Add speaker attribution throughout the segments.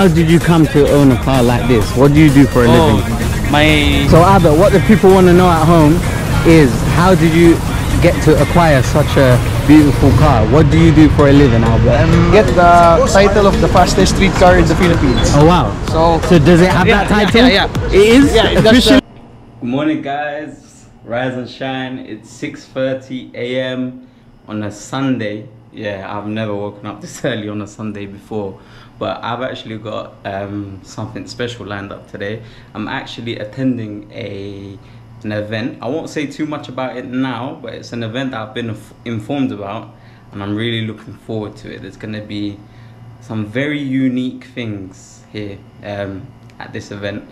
Speaker 1: how did you come to own a car like this? What do you do for a living?
Speaker 2: Oh, my
Speaker 1: So Albert, what the people want to know at home is how did you get to acquire such a beautiful car? What do you do for a living, Albert?
Speaker 3: Um, get the title of the fastest street car in the Philippines.
Speaker 1: oh wow.
Speaker 3: So,
Speaker 1: So does it have
Speaker 3: Yeah,
Speaker 1: that title?
Speaker 3: yeah, yeah.
Speaker 1: It is
Speaker 3: Yeah, it does, uh,
Speaker 1: official.
Speaker 2: Good morning, guys. Rise and shine. It's 6:30 a.m. on a Sunday. Yeah, I've never woken up this early on a Sunday before, but I've actually got um, something special lined up today. I'm actually attending a an event. I won't say too much about it now, but it's an event that I've been informed about, and I'm really looking forward to it. There's gonna be some very unique things here um, at this event.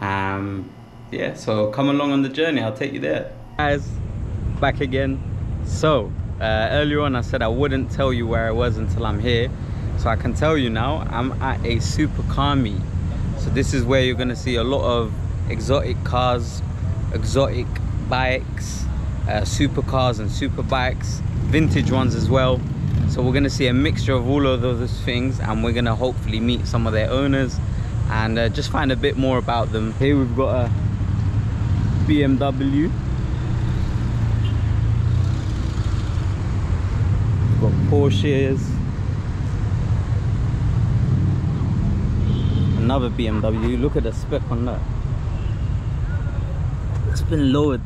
Speaker 2: Um, yeah, so come along on the journey. I'll take you there. Guys, back again. So uh, earlier on, I said I wouldn't tell you where I was until I'm here. So I can tell you now, I'm at a supercar meet. So this is where you're gonna see a lot of exotic cars, exotic bikes, uh, supercars and super bikes, vintage ones as well. So we're gonna see a mixture of all of those things, and we're gonna hopefully meet some of their owners and uh, just find a bit more about them. Here we've got a BMW. We've got Porsches. Another BMW. Look at the spec on that. It's been lowered.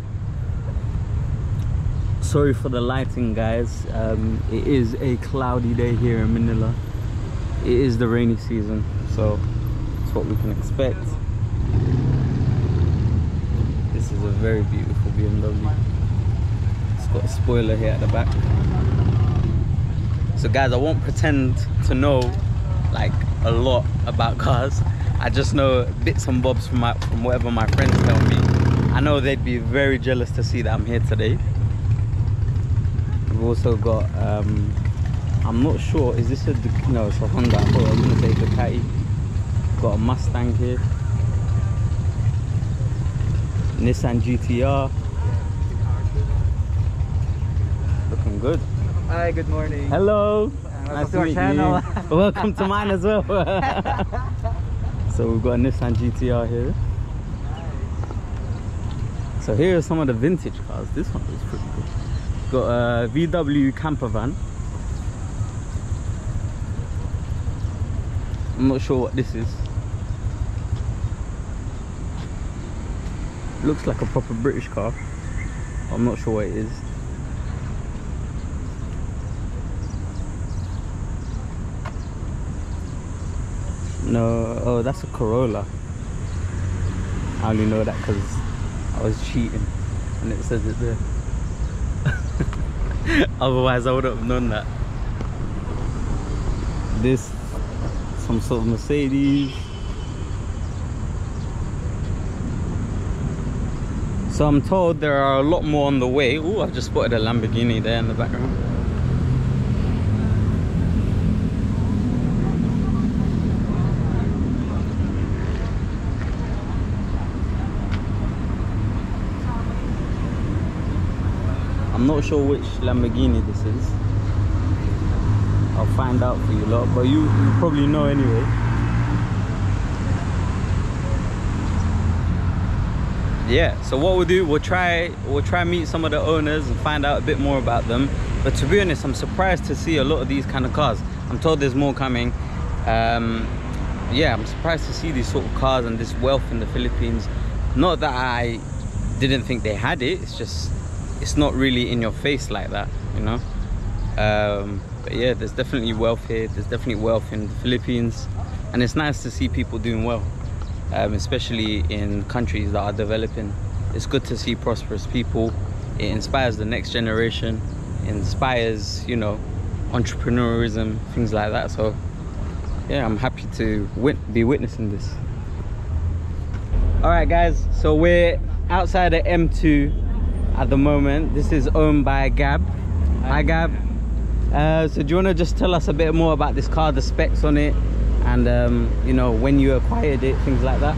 Speaker 2: Sorry for the lighting, guys. Um, it is a cloudy day here in Manila. It is the rainy season, so it's what we can expect. This is a very beautiful BMW. It's got a spoiler here at the back. So guys, I won't pretend to know like a lot about cars. I just know bits and bobs from my from whatever my friends tell me. I know they'd be very jealous to see that I'm here today. We've also got um I'm not sure, is this a no it's a Honda, I thought I was gonna say Ducati. Got a Mustang here. Nissan GTR. Looking good.
Speaker 3: hi, good morning.
Speaker 2: Hello.
Speaker 3: Welcome to our channel.
Speaker 2: you. welcome to mine as well. so we've got a Nissan GTR here. So here are some of the vintage cars. This one is pretty good. Got a VW camper van. I'm not sure what this is. Looks like a proper British car. I'm not sure what it is. No, oh, that's a Corolla. I only know that because I was cheating and it says it there. Otherwise, I wouldn't have known that. This, some sort of Mercedes. So I'm told there are a lot more on the way. Oh, I've just spotted a Lamborghini there in the background. I'm not sure which Lamborghini this is. I'll find out for you lot, but you, you probably know anyway. Yeah, so what we'll do, we'll try we'll try meet some of the owners and find out a bit more about them. But to be honest, I'm surprised to see a lot of these kind of cars. I'm told there's more coming. Um, yeah, I'm surprised to see these sort of cars and this wealth in the Philippines. Not that I didn't think they had it, it's just it's not really in your face like that, you know. Um, but yeah, there's definitely wealth here. There's definitely wealth in the Philippines, and it's nice to see people doing well, um, especially in countries that are developing. It's good to see prosperous people. It inspires the next generation. Inspires, you know, entrepreneurism, things like that. So yeah, I'm happy to wit- be witnessing this. All right, guys. So we're outside of M2 at the moment. This is owned by Gab. Hi, Gab. Uh, so do you want to just tell us a bit more about this car, the specs on it, and um, you know when you acquired it, things like that?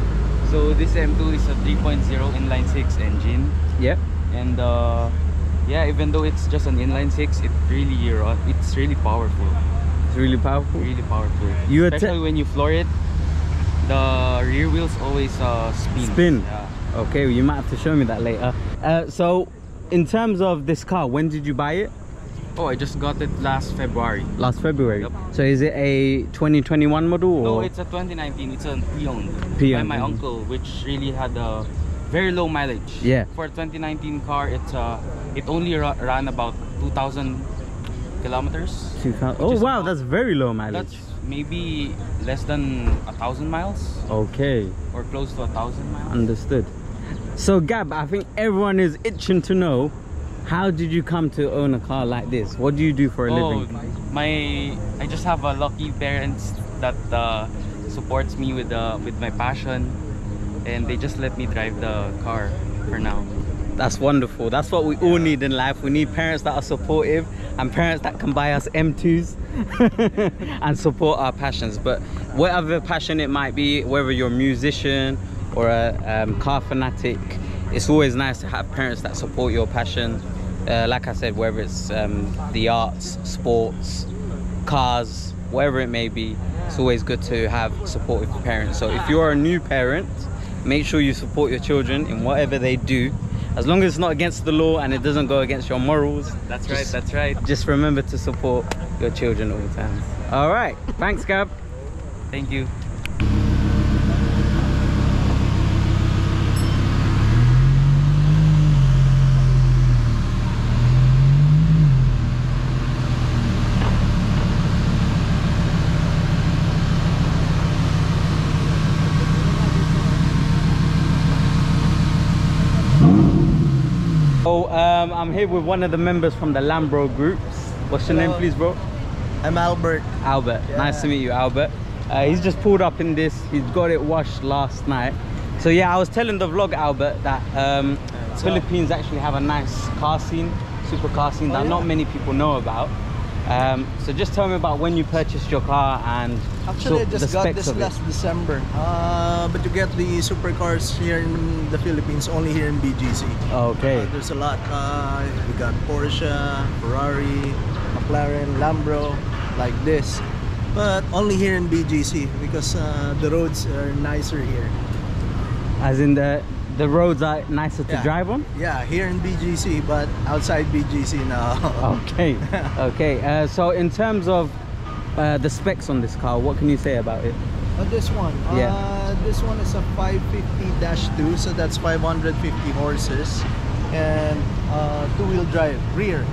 Speaker 4: So this M2 is a 3.0 inline 6 engine
Speaker 2: Yep.
Speaker 4: and uh, yeah even though it's just an inline 6 it really it's really powerful
Speaker 2: It's really powerful.
Speaker 4: really powerful
Speaker 2: You
Speaker 4: especially when you floor it the rear wheels always uh, spin.
Speaker 2: Spin.
Speaker 4: Yeah.
Speaker 2: Okay, well, you might have to show me that later. Uh, so, in terms of this car, when did you buy it?
Speaker 4: Oh, I just got it last February.
Speaker 2: Last February.
Speaker 4: Yep.
Speaker 2: So is it a 2021 model or?
Speaker 4: No, it's a 2019. It's a pre-owned by
Speaker 2: Pre-owned,
Speaker 4: my uncle, which really had a very low mileage.
Speaker 2: Yeah.
Speaker 4: For a 2019 car, it's uh, it only ra- ran about 2,000 kilometers.
Speaker 2: 2000. Oh wow, that's very low mileage.
Speaker 4: Maybe less than a thousand miles
Speaker 2: Okay,
Speaker 4: or close to a thousand miles.
Speaker 2: understood. So Gab, I think everyone is itching to know how did you come to own a car like this? What do you do for a
Speaker 4: Oh,
Speaker 2: living?
Speaker 4: my I just have a lucky parents that uh, supports me with uh, with my passion, and they just let me drive the car for now.
Speaker 2: That's wonderful. That's what we all need in life. We need parents that are supportive and parents that can buy us M2s and support our passions. But whatever passion it might be, whether you're a musician or a um, car fanatic, it's always nice to have parents that support your passion. Uh, like I said, whether it's um, the arts, sports, cars, whatever it may be, it's always good to have supportive parents. So if you're a new parent, make sure you support your children in whatever they do. As long as it's not against the law and it doesn't go against your morals,
Speaker 4: That's
Speaker 2: just-
Speaker 4: right. That's right.
Speaker 2: just remember to support your children all the time. All right, thanks, Gab.
Speaker 4: Thank you.
Speaker 2: Oh, um, I'm here with one of the members from the Lambo groups. What's your name, please, bro?
Speaker 1: I'm Albert.
Speaker 2: Albert. Nice to meet you, Albert. Uh, he's just pulled up in this. He's got it washed last night. So yeah, I was telling the vlog, Albert, that um, Philippines actually have a nice car scene, super car scene that
Speaker 1: yeah?
Speaker 2: not many people know about. Um, so just tell me about when you purchased your car and
Speaker 1: Actually,
Speaker 2: so-
Speaker 1: I just got this last December. Uh, but you get the supercars here in the Philippines only here in BGC.
Speaker 2: Okay.
Speaker 1: Uh, there's a lot. Uh, we got Porsche, Ferrari, McLaren, Lambo, like this. But only here in BGC because uh, the roads are nicer here.
Speaker 2: As in the the roads are nicer to
Speaker 1: Yeah.
Speaker 2: drive on.
Speaker 1: Yeah, here in BGC, but outside BGC now.
Speaker 2: Okay. okay. Uh, so in terms of uh, the specs on this car, what can you say about it?
Speaker 1: Uh, this one,
Speaker 2: Yeah.
Speaker 1: uh, this one is a 550-2, so that's 550 horses, and uh, two-wheel drive, rear.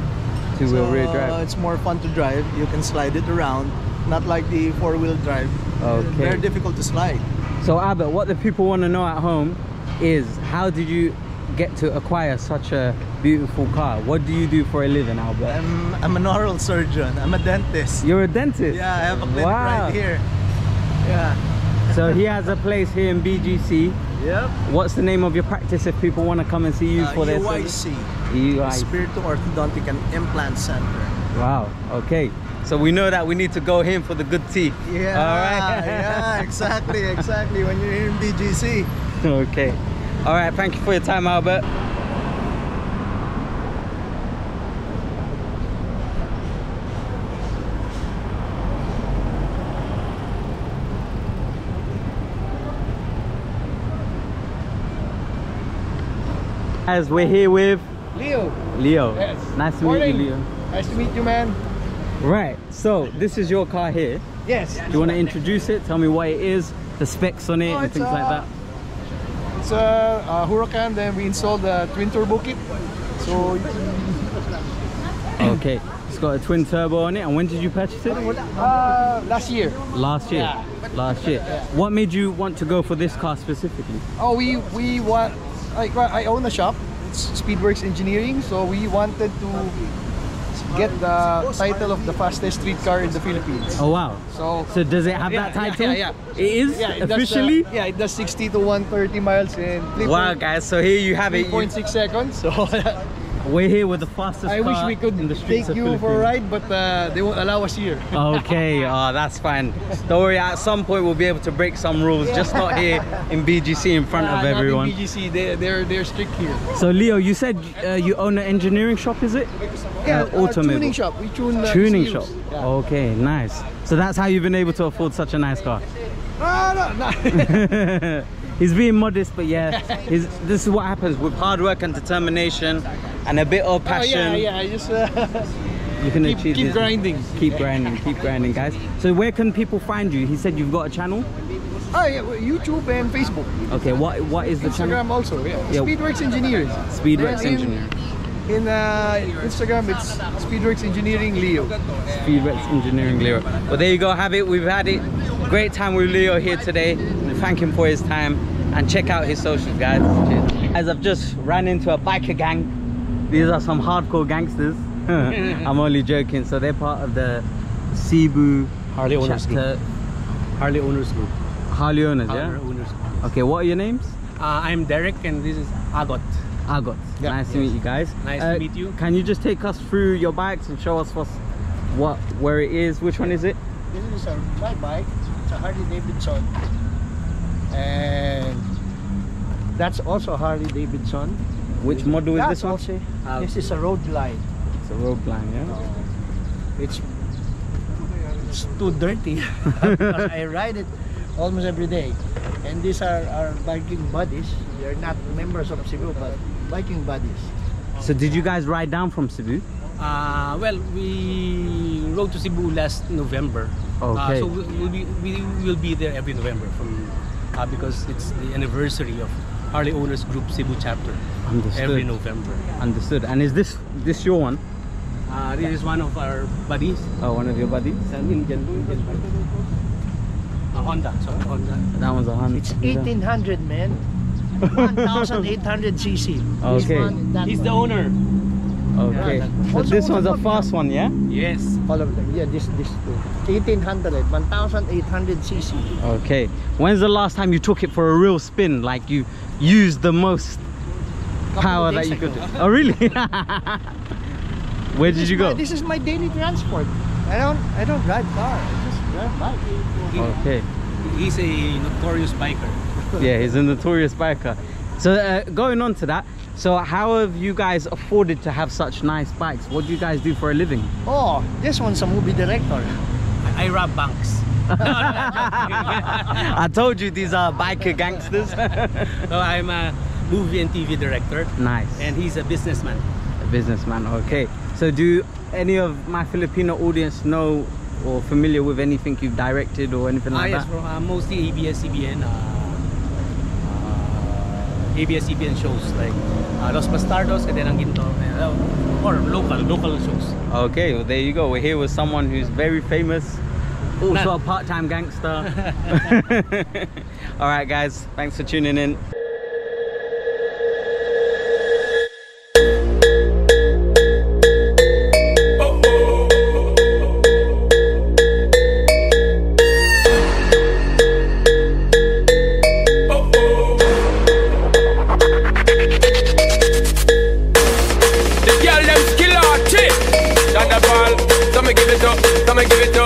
Speaker 2: Two-wheel
Speaker 1: so,
Speaker 2: rear
Speaker 1: uh,
Speaker 2: drive.
Speaker 1: it's more fun to drive. You can slide it around, not like the four-wheel drive. Uh,
Speaker 2: Okay.
Speaker 1: Very difficult to slide.
Speaker 2: So Albert, what the people want to know at home is how did you get to acquire such a beautiful car? What do you do for a living, Albert?
Speaker 1: I'm, I'm an oral surgeon. I'm a dentist.
Speaker 2: You're a dentist.
Speaker 1: Yeah, I have a clinic
Speaker 2: Wow.
Speaker 1: right here. Yeah.
Speaker 2: So he has a place here in BGC.
Speaker 1: Yep.
Speaker 2: What's the name of your practice if people want to come and see you
Speaker 1: Uh,
Speaker 2: for their?
Speaker 1: UIC,
Speaker 2: EUIC.
Speaker 1: Spiritual Orthodontic and Implant Center.
Speaker 2: Wow. Okay. So we know that we need to go here for the good teeth.
Speaker 1: Yeah,
Speaker 2: All right.
Speaker 1: yeah, exactly, exactly. When you're here in BGC.
Speaker 2: okay. All right. Thank you for your time, Albert. As we're here with
Speaker 3: Leo.
Speaker 2: Leo.
Speaker 3: Yes.
Speaker 2: Nice to
Speaker 3: Morning.
Speaker 2: meet you, Leo.
Speaker 3: Nice to meet you, man.
Speaker 2: Right. So this is your car here.
Speaker 3: Yes.
Speaker 2: Do you want to introduce it? Tell me what it is, the specs on it,
Speaker 3: Oh,
Speaker 2: and things like
Speaker 3: uh,
Speaker 2: that.
Speaker 3: It's a, a Huracan. Then we installed the twin turbo kit. So
Speaker 2: Okay. It's got a twin turbo on it. And when did you purchase it?
Speaker 3: uh, last year.
Speaker 2: Last year.
Speaker 3: Yeah.
Speaker 2: Last year. What made you want to go for this car specifically?
Speaker 3: Oh, we we want. Like well, I own a shop. It's Speedworks Engineering. So we wanted to get the title of the fastest street car in the Philippines.
Speaker 2: Oh wow.
Speaker 3: So.
Speaker 2: So does it have
Speaker 3: Yeah,
Speaker 2: that title?
Speaker 3: yeah, yeah.
Speaker 2: It is
Speaker 3: Yeah, it does, uh,
Speaker 2: officially.
Speaker 3: yeah, it does 60 to 130 miles in
Speaker 2: Wow, guys. So here you have it. You-
Speaker 3: 3.6 seconds. So
Speaker 2: We're here with the fastest
Speaker 3: I wish we could
Speaker 2: in the streets
Speaker 3: take you for a ride, but uh, they won't allow us here.
Speaker 2: Okay, oh, that's fine. Don't worry, at some point we'll be able to break some rules, just not here in BGC in front of
Speaker 3: not in
Speaker 2: everyone.
Speaker 3: BGC, they, they're they're strict here.
Speaker 2: So Leo, you said uh, you own an engineering shop, is it?
Speaker 3: Yeah,
Speaker 2: Uh,
Speaker 3: uh,
Speaker 2: automobile.
Speaker 3: tuning shop. We tune uh,
Speaker 2: Tuning shop.
Speaker 3: Yeah.
Speaker 2: Okay, nice. So that's how you've been able to afford such a nice car.
Speaker 3: Ah, no, no.
Speaker 2: he's being modest, but yeah, he's, this is what happens with hard work and determination and a bit of passion.
Speaker 3: Oh, yeah, yeah. I just uh,
Speaker 2: You can
Speaker 3: keep,
Speaker 2: achieve
Speaker 3: keep
Speaker 2: this.
Speaker 3: grinding.
Speaker 2: Keep grinding, keep grinding, guys. So where can people find you? He said you've got a channel.
Speaker 3: Oh, yeah, YouTube and Facebook.
Speaker 2: Okay, what what is the channel?
Speaker 3: Instagram also, yeah.
Speaker 2: Yeah.
Speaker 3: Speedworks Engineering.
Speaker 2: Speedworks
Speaker 3: in-
Speaker 2: Engineering.
Speaker 3: In uh, Instagram, it's Speedworks Engineering Leo.
Speaker 2: Speedworks Engineering Leo. Well, there you go, have it. We've had it. Great time with Leo here today. Thank him for his time and check out his socials, guys. Cheers. As I've just ran into a biker gang. These are some hardcore gangsters. I'm only joking. So they're part of the Cebu
Speaker 5: Harley Owners
Speaker 2: chapter.
Speaker 5: Harley Owners Group.
Speaker 2: Harley owners,
Speaker 5: Harley
Speaker 2: yeah?
Speaker 5: Owners Group.
Speaker 2: Okay, what are your names?
Speaker 5: Uh, I'm Derek and this is Agot.
Speaker 2: Agot.
Speaker 3: Yeah,
Speaker 2: nice to meet you guys. Uh,
Speaker 5: Nice to meet you.
Speaker 2: Can you just take us through your bikes and show us what's, what, where it is? Which one is it?
Speaker 3: This is a, my bike. It's a Harley Davidson. And that's also Harley Davidson.
Speaker 2: Which model is this one?
Speaker 3: also, this is a road glide.
Speaker 2: It's a road glide, yeah?
Speaker 3: It's it's too dirty because I ride it almost every day. And these are our biking buddies. They're not members of Cebu, but biking buddies.
Speaker 2: So did you guys ride down from Cebu?
Speaker 5: Uh, well, we rode to Cebu last November. Uh,
Speaker 2: Okay.
Speaker 5: so we, we'll be, we will be there every November from uh, because it's the anniversary of Harley Owners Group Cebu chapter.
Speaker 2: Understood.
Speaker 5: Every November.
Speaker 2: Understood. And is this this your one?
Speaker 5: Uh, this is one of our buddies.
Speaker 2: Oh, one of your buddies?
Speaker 5: It's an Indian, Indian. A Honda. Sorry, Honda.
Speaker 2: That one's a hundred.
Speaker 3: It's 1800 man. 1800 cc.
Speaker 2: Okay.
Speaker 3: one, that
Speaker 5: He's the owner.
Speaker 2: Okay.
Speaker 5: Yeah,
Speaker 2: So
Speaker 3: Also,
Speaker 2: this one's a
Speaker 3: also
Speaker 2: fast one, yeah?
Speaker 5: Yes.
Speaker 3: All of them. Yeah, this this two. 1800, 1800 cc.
Speaker 2: Okay. When's the last time you took it for a real spin? Like you used the most power that
Speaker 3: days
Speaker 2: you could
Speaker 3: ago.
Speaker 2: Oh, really? Where did you
Speaker 3: is my-
Speaker 2: go?
Speaker 3: this is my daily transport. I don't I don't drive car. I just drive bike.
Speaker 2: Okay.
Speaker 5: He's a notorious biker.
Speaker 2: Yeah, he's a notorious biker. So uh, going on to that, so how have you guys afforded to have such nice bikes? What do you guys do for a living?
Speaker 3: Oh, this one's a movie director.
Speaker 5: I rob banks.
Speaker 2: I told you these are biker gangsters.
Speaker 5: So I'm a movie and TV director,
Speaker 2: nice.
Speaker 5: and he's a businessman.
Speaker 2: a businessman. Okay. So do any of my Filipino audience know or familiar with anything you've directed or anything like
Speaker 5: Ah,
Speaker 2: like
Speaker 5: yes,
Speaker 2: that?
Speaker 5: from uh, mostly ABS-CBN, uh, ABS-CBN shows like uh, Los Bastardos, Kadenang Ginto, uh, or local, local shows.
Speaker 2: Okay, well there you go. We're here with someone who's very famous, also a part-time gangster. All right, guys. Thanks for tuning in.
Speaker 6: Me give it up,